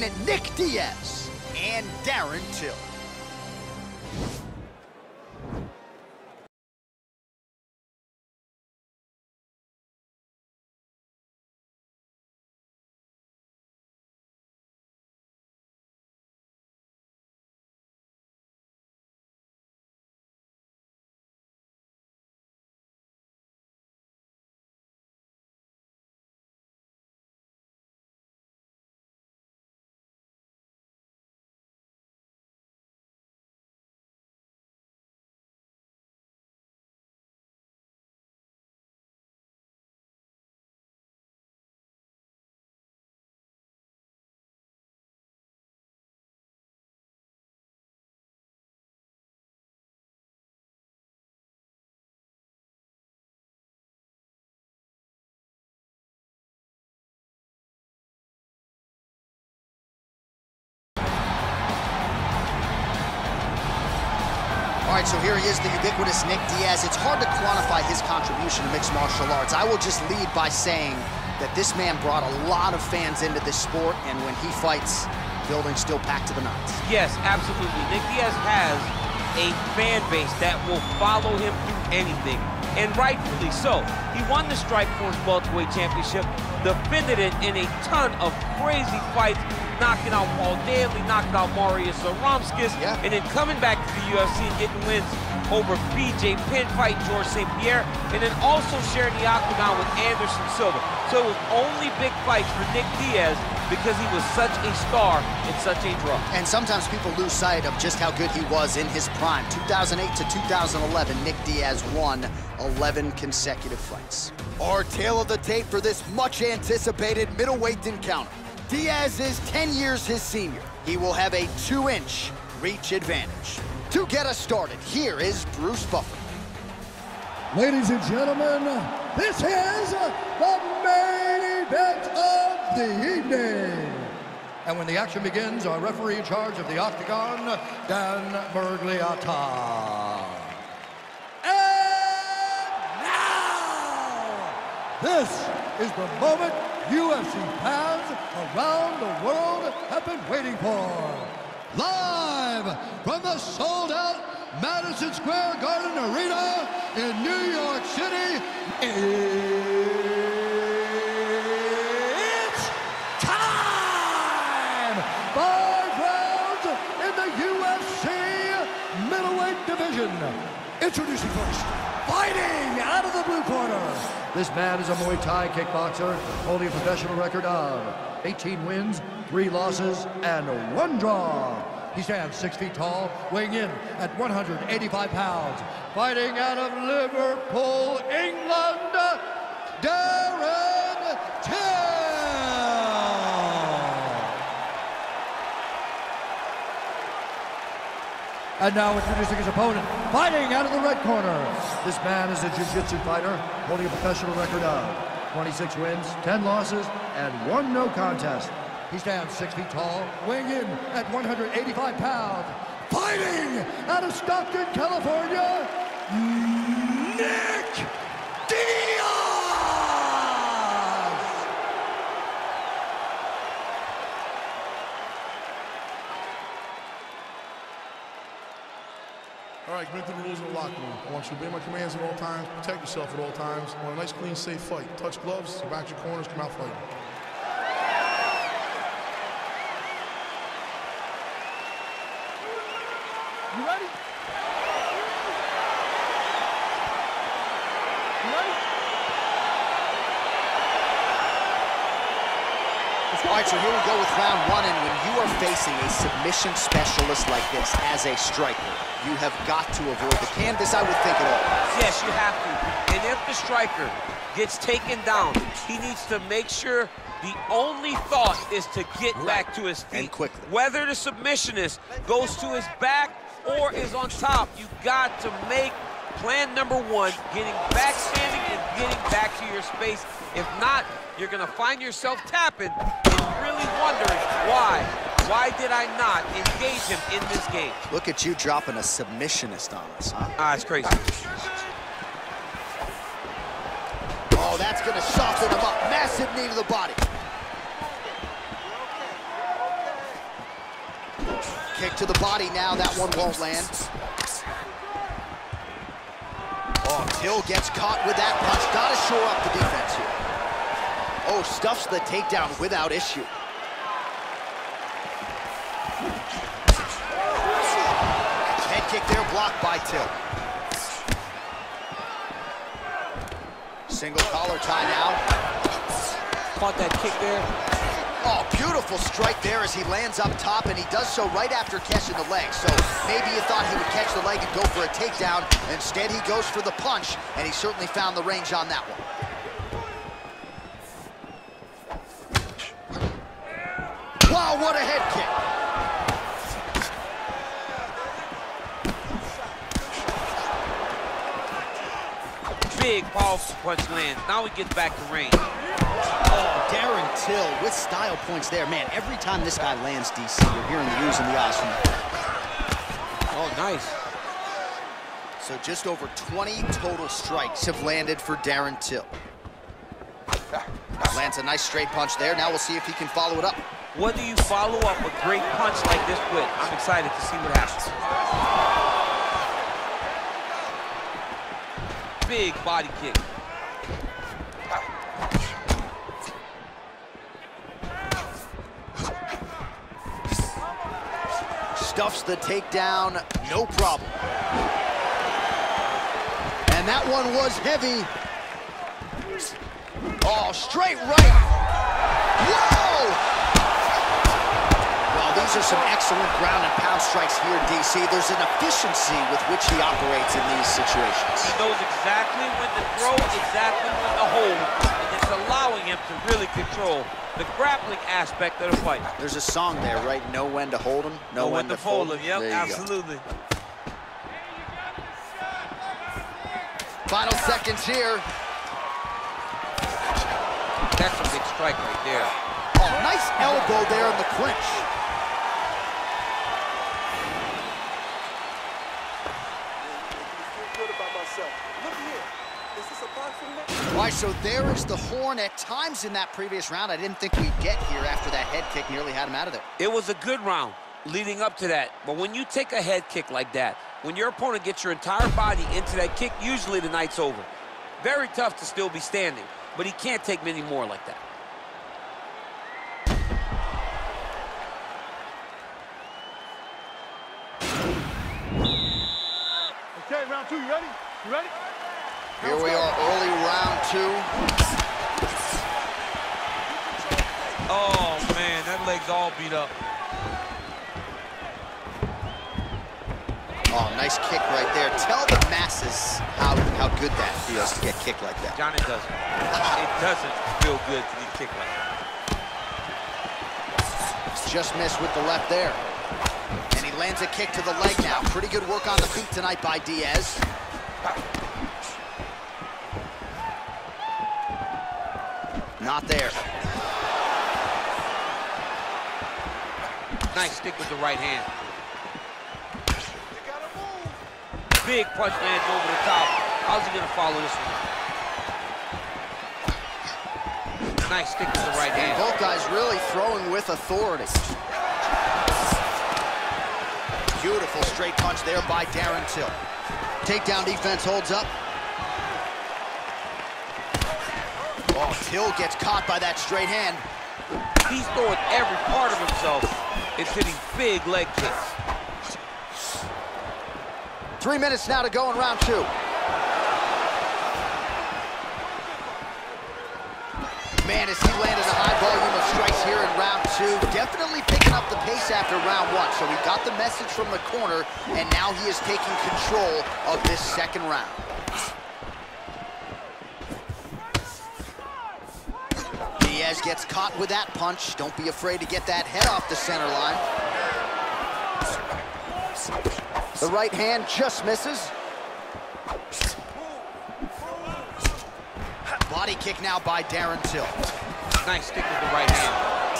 Nick Diaz and Darren Till. All right, so here he is, the ubiquitous Nick Diaz. It's hard to quantify his contribution to mixed martial arts. I will just lead by saying that this man brought a lot of fans into this sport, and when he fights, building's still packed to the nines. Yes, absolutely. Nick Diaz has a fan base that will follow him through anything, and rightfully so. He won the Strikeforce Welterweight Championship, defended it in a ton of crazy fights, knocking out Paul Daley, knocking out Marius Zaromskis, Yeah. and then coming back to the UFC and getting wins over BJ Penn fight George St. Pierre, and then also sharing the octagon with Anderson Silva. So it was only big fights for Nick Diaz because he was such a star and such a draw. And sometimes people lose sight of just how good he was in his prime. 2008 to 2011, Nick Diaz won 11 consecutive fights. Our tale of the tape for this much anticipated middleweight encounter. Diaz is 10 years his senior. He will have a two inch reach advantage. To get us started, here is Bruce Buffer. Ladies and gentlemen, this is the main event of the evening. And when the action begins, our referee in charge of the Octagon, Dan Miragliotta. And now, this is the moment UFC fans around the world have been waiting for. Live from the sold-out Madison Square Garden Arena in New York City, it's time! Five rounds in the UFC middleweight division. Introducing first, fighting out of the blue corner. This man is a Muay Thai kickboxer holding a professional record of 18 wins, three losses, and one draw. He stands six feet tall, weighing in at 185 pounds. Fighting out of Liverpool, England, Darren Till. And now introducing his opponent, fighting out of the red corner. This man is a jiu-jitsu fighter, holding a professional record of 26 wins, 10 losses, and one no contest. He stands six feet tall, weighing in at 185 pounds. Fighting out of Stockton, California, Nick Right, commit to the rules of the locker room. I want you to obey my commands at all times, protect yourself at all times. I want a nice, clean, safe fight. Touch gloves, back your corners, come out fighting. All right, so here we go with round one, and when you are facing a submission specialist like this as a striker, you have got to avoid the canvas, I would think, at all. Yes, you have to. And if the striker gets taken down, he needs to make sure the only thought is to get back to his feet. And quickly. Whether the submissionist goes to his back or is on top, you got to make plan number one, getting back standing and getting back to your space. If not, you're gonna find yourself tapping and really wondering why. Why did I not engage him in this game? Look at you dropping a submissionist on us, huh? Ah, it's crazy. Oh, that's gonna soften him up. Massive knee to the body. Kick to the body now, that one won't land. Oh, Till gets caught with that punch. Gotta shore up the defense here. Oh, stuffs the takedown without issue. Head kick there, blocked by Till. Single collar tie now. Caught that kick there. Oh, beautiful strike there as he lands up top, and he does so right after catching the leg. So maybe you thought he would catch the leg and go for a takedown. Instead, he goes for the punch, and he certainly found the range on that one. Wow, what a head kick. Big, powerful punch lands. Now he gets back to range. Oh, Darren Till with style points there. Man, every time this guy lands, DC, you're hearing the oohs and the ahs from him. Oh, nice. So just over 20 total strikes have landed for Darren Till. Lands a nice straight punch there. Now we'll see if he can follow it up. What do you follow up a great punch like this with? I'm excited to see what happens. Big body kick. Stuffs the takedown, no problem. And that one was heavy. Oh, straight right. Whoa! Well, these are some excellent ground and pound strikes here in DC. There's an efficiency with which he operates in these situations. He knows exactly when to throw, exactly when to hold, and it's allowing him to really control the grappling aspect of the fight. There's a song there, right? Know when to hold him, know, when, to fold him. Yep, There go. absolutely. Final seconds here. That's a big strike right there. Oh, nice elbow there in the clinch. Why, so there is the horn at times in that previous round. I didn't think we'd get here after that head kick nearly had him out of there. It was a good round leading up to that. But when you take a head kick like that, when your opponent gets your entire body into that kick, usually the night's over. Very tough to still be standing, but he can't take many more like that. Okay, round two, you ready? You ready? Here we are, early round two. Oh, man, that leg's all beat up. Oh, nice kick right there. Tell the masses how, how good that feels to get kicked like that. John, it doesn't. It doesn't feel good to get kicked like that. Just missed with the left there. And he lands a kick to the leg now. Pretty good work on the feet tonight by Diaz. Not there. Nice stick with the right hand. Big punch lands over the top. How's he gonna follow this one? Nice stick with the right hand. Both guys really throwing with authority. Beautiful straight punch there by Darren Till. Takedown defense holds up. Till gets caught by that straight hand. He's throwing every part of himself. It's hitting big leg kicks. Three minutes now to go in round two. Man, as he landed a high volume of strikes here in round two, definitely picking up the pace after round one. So he got the message from the corner, and now he is taking control of this second round. Diaz gets caught with that punch. Don't be afraid to get that head off the center line. The right hand just misses. Body kick now by Darren Till. Nice stick with the right hand.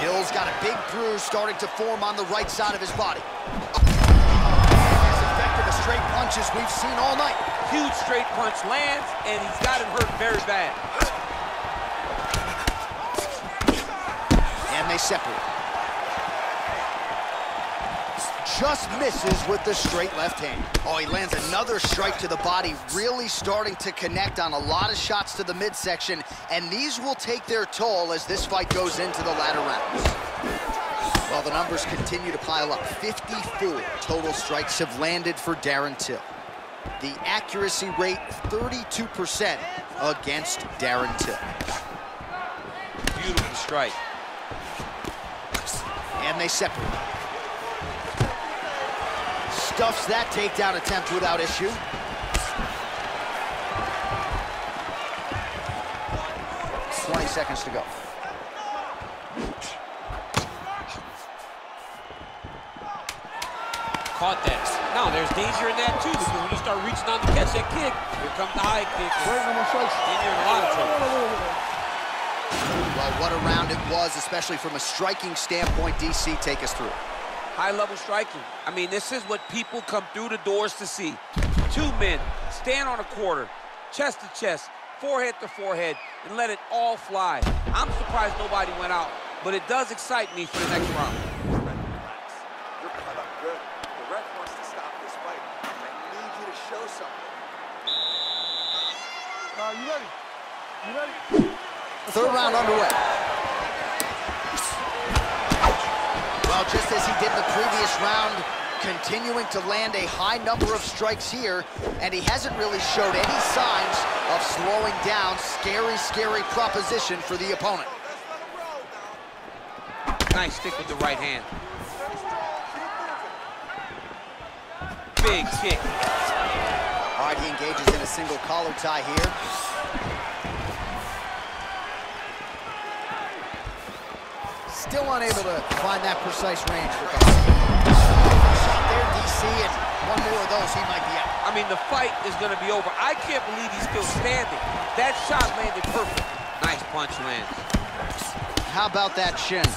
Till's got a big bruise starting to form on the right side of his body. As effective a straight punch as we've seen all night. Huge straight punch lands, and he's got him hurt very bad. Separate. just misses with the straight left hand. Oh, he lands another strike to the body, really starting to connect on a lot of shots to the midsection, and these will take their toll as this fight goes into the latter rounds. While the numbers continue to pile up, 54 total strikes have landed for Darren Till. The accuracy rate, 32% against Darren Till. Beautiful strike. And they separate. Stuffs that takedown attempt without issue. Twenty seconds to go. Caught that. Now, there's danger in that, too, because when you start reaching on to catch that kick, here comes the high kick. Wait, no more strikes. Then you're in a lot of trouble. Well, what a round it was, especially from a striking standpoint. DC, take us through. High-level striking. I mean, this is what people come through the doors to see. Two men stand on a quarter, chest to chest, forehead to forehead, and let it all fly. I'm surprised nobody went out, but it does excite me for the next round. You're cut up good. The ref wants to stop this fight. I need you to show something. Uh, you ready? You ready? Third round underway. Well, just as he did in the previous round, continuing to land a high number of strikes here, and he hasn't really showed any signs of slowing down. Scary, scary proposition for the opponent. Nice stick with the right hand. Big kick. All right, he engages in a single collar tie here. Still unable to find that precise range with the shot there, DC, and one more of those, he might be out. I mean, the fight is going to be over. I can't believe he's still standing. That shot landed perfect. Nice punch lands. How about that shin?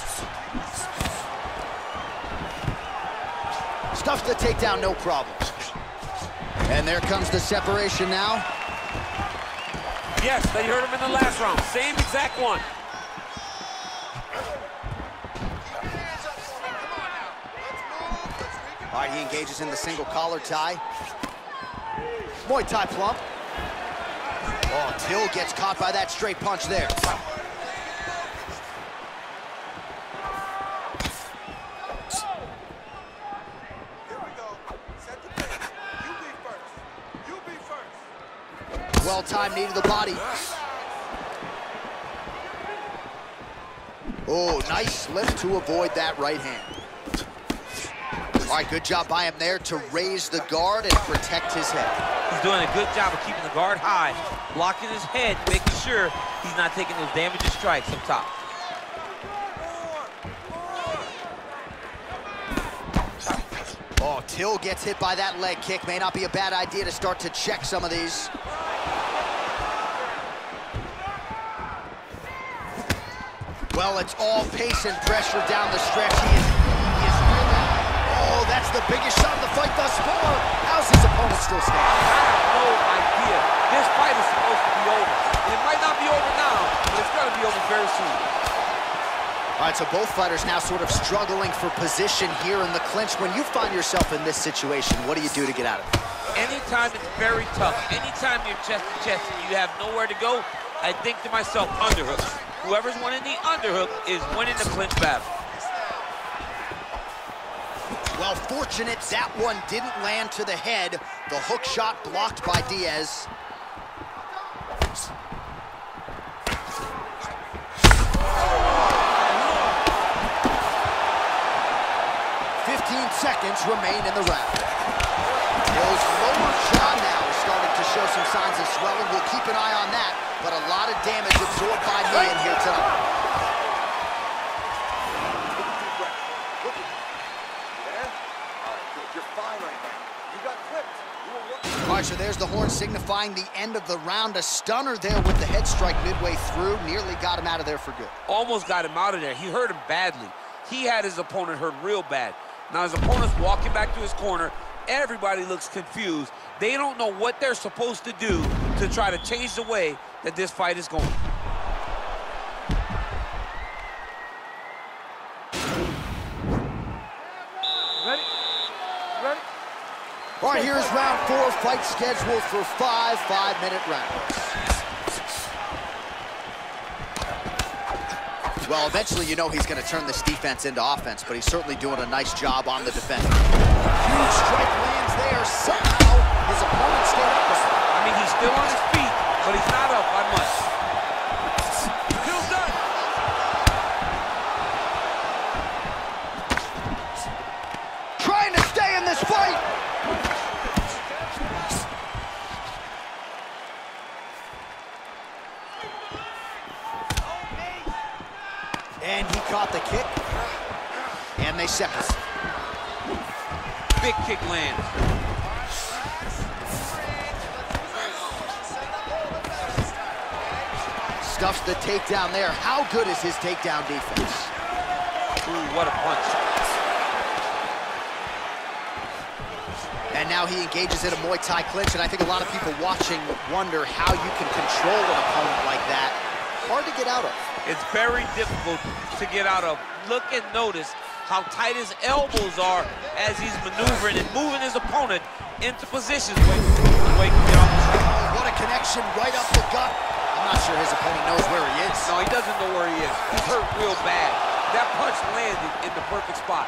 Stuffs the takedown, no problem. And there comes the separation now. Yes, they heard him in the last round. Same exact one. All right, he engages in the single collar tie. Muay Thai plump. Oh, Till gets caught by that straight punch there. Here we go. Set the pace. You be first. You be first. Well-timed knee to the body. Oh, nice lift to avoid that right hand. All right, good job by him there to raise the guard and protect his head. He's doing a good job of keeping the guard high, blocking his head, making sure he's not taking those damaging strikes up top. Oh, Till gets hit by that leg kick. May not be a bad idea to start to check some of these. Well, it's all pace and pressure down the stretch. He is, that's the biggest shot of the fight thus far. How's his opponent still standing? I have no idea. This fight is supposed to be over. And it might not be over now, but it's going to be over very soon. All right, so both fighters now sort of struggling for position here in the clinch. When you find yourself in this situation, what do you do to get out of it? Anytime it's very tough, anytime you're chest to chest and you have nowhere to go, I think to myself, underhook. Whoever's winning the underhook is winning the clinch battle. Well, fortunate that one didn't land to the head. The hook shot blocked by Diaz. Fifteen seconds remain in the round. Till's lower jaw now is starting to show some signs of swelling. We'll keep an eye on that, but a lot of damage absorbed by in here tonight. Take a deep breath. Look at me. There? All right, good. You're fine right now. You got clipped. You were working. All right, so there's the horn signifying the end of the round. A stunner there with the head strike midway through. Nearly got him out of there for good. Almost got him out of there. He hurt him badly. He had his opponent hurt real bad. Now his opponent's walking back to his corner. Everybody looks confused. They don't know what they're supposed to do to try to change the way that this fight is going. Four, scheduled for five five-minute rounds. Well, eventually you know he's going to turn this defense into offense, but he's certainly doing a nice job on the defense. Huge strike lands there. Somehow his opponent stayed up. I mean, he's still on his feet, but he's not up by much. They separate. Big kick lands. Stuffs the takedown there. How good is his takedown defense? Ooh, what a punch. And now he engages in a Muay Thai clinch, and I think a lot of people watching wonder how you can control an opponent like that. Hard to get out of. It's very difficult to get out of. Look and notice how tight his elbows are as he's maneuvering and moving his opponent into positions. Wait, wait, get off the street. Oh, what a connection right up the gut. I'm not sure his opponent knows where he is. No, he doesn't know where he is. He's hurt real bad. That punch landed in the perfect spot.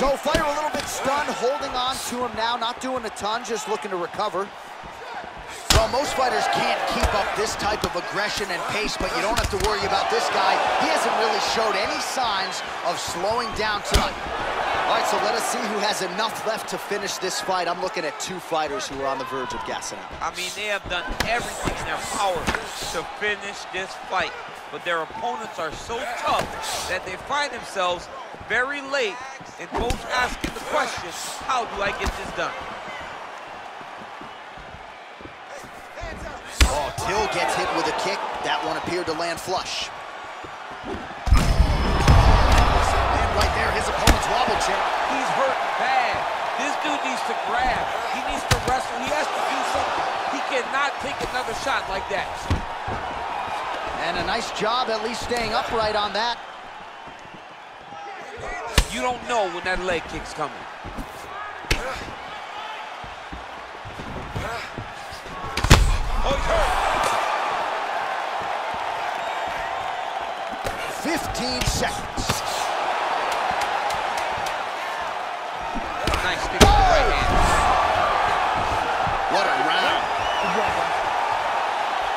So fighter a little bit stunned, holding on to him now, not doing a ton, just looking to recover. Well, most fighters can't keep up this type of aggression and pace, but you don't have to worry about this guy. He hasn't really showed any signs of slowing down tonight. All right, so let us see who has enough left to finish this fight. I'm looking at two fighters who are on the verge of gassing out. I mean, they have done everything in their power to finish this fight. But their opponents are so tough that they find themselves very late and both asking the question, how do I get this done? Oh, Till gets hit with a kick. That one appeared to land flush. And right there, his opponent's wobble check. He's hurt bad. This dude needs to grab. He needs to wrestle. He has to do something. He cannot take another shot like that. And a nice job at least staying upright on that. You don't know when that leg kick's coming. Oh, he's hurt. 15 seconds. Nice the right hand. What a round.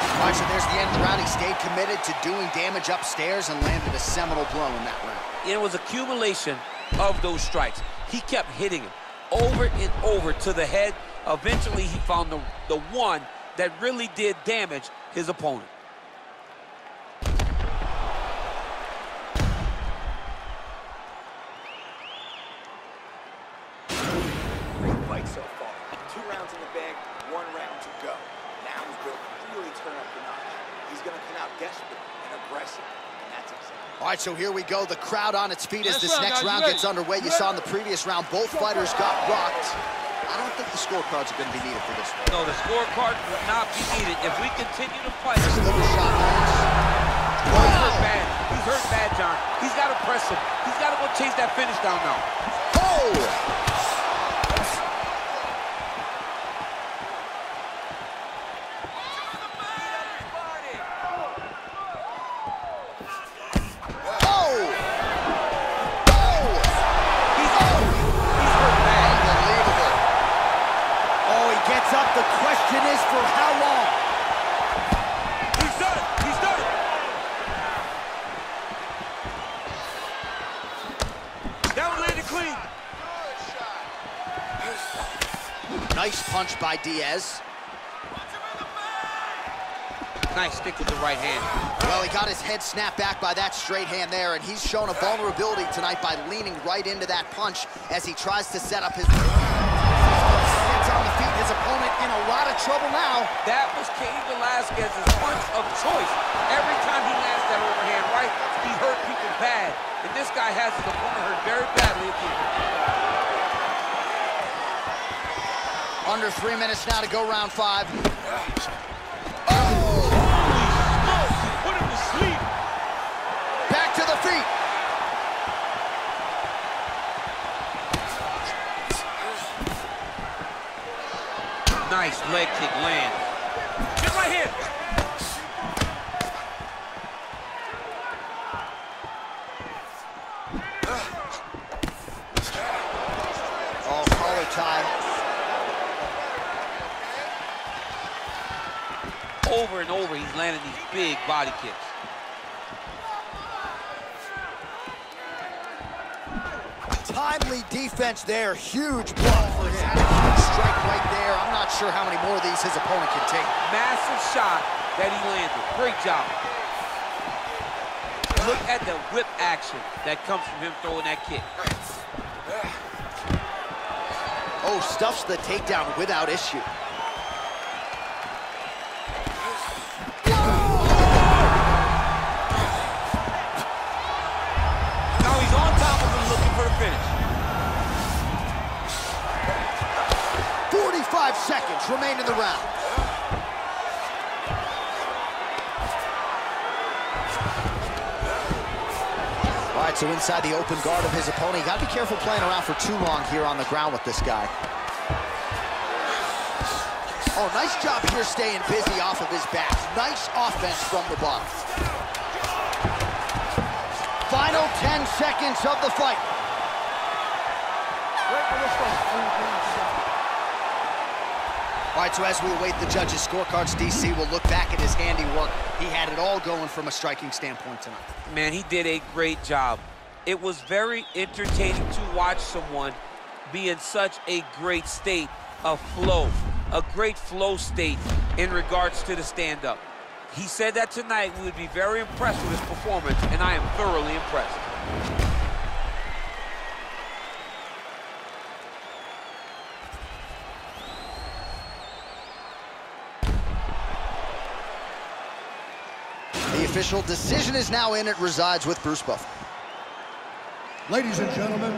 All right, so there's the end of the round. He stayed committed to doing damage upstairs and landed a seminal blow in that round. It was accumulation of those strikes. He kept hitting him over and over to the head. Eventually, he found the, the one that really did damage his opponent. Great fight so far. Two rounds in the bag, one round to go. Now he's built to really turn up the notch. He's going to come out desperate and aggressive, and that's exciting. All right, so here we go. The crowd on its feet as this next round gets underway. You saw in the previous round, both fighters got rocked. I don't think the scorecards are going to be needed for this one. No, the scorecard will not be needed. If we continue to fight, Slipper shot lands. Oh, he's hurt bad. He's hurt bad, John. He's got to press him. He's got to go chase that finish down now. Oh! For how long? He's done it. He's done it. That one landed clean. Nice punch by Diaz. Nice stick with the right hand. Well, he got his head snapped back by that straight hand there, and he's shown a vulnerability tonight by leaning right into that punch as he tries to set up his... Gets on the feet, his opponent in a lot of trouble now. That was Cain Velasquez's punch of choice. Every time he lands that overhand right, he hurt people bad. And this guy has his opponent hurt very badly. Under three minutes now to go round five. Nice leg kick land. Get right here. Oh, collar tie. Over and over, he's landing these big body kicks. Timely defense there. Huge block for him. Strike right there. I'm not sure how many more of these his opponent can take. Massive shot that he landed. Great job. Look at the whip action that comes from him throwing that kick. Oh, stuffs the takedown without issue. Now he's on top of him looking for the finish. 45 seconds remain in the round. All right, so inside the open guard of his opponent. You gotta be careful playing around for too long here on the ground with this guy. Oh, nice job here staying busy off of his back. Nice offense from the Buff. Final 10 seconds of the fight. Wait for this one. All right, so as we await the judges' scorecards, DC will look back at his handiwork. He had it all going from a striking standpoint tonight. Man, he did a great job. It was very entertaining to watch someone be in such a great state of flow, a great flow state in regards to the stand-up. He said that tonight we would be very impressed with his performance, and I am thoroughly impressed. Official decision is now in. It resides with Bruce Buffer. Ladies and gentlemen,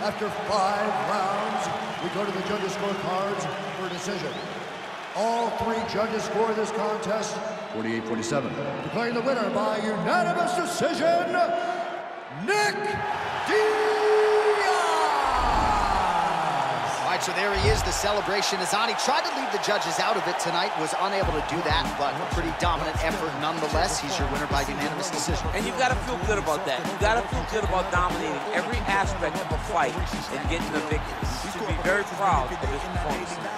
after five rounds, we go to the judges' scorecards for a decision. All three judges score this contest 48-47. Declaring the winner by unanimous decision, Nick Diaz! Right, so there he is, the celebration is on. He tried to leave the judges out of it tonight, was unable to do that, but a pretty dominant effort nonetheless. He's your winner by unanimous decision. And you've gotta feel good about that. You've gotta feel good about dominating every aspect of a fight and getting the victory. You should be very proud of his performance.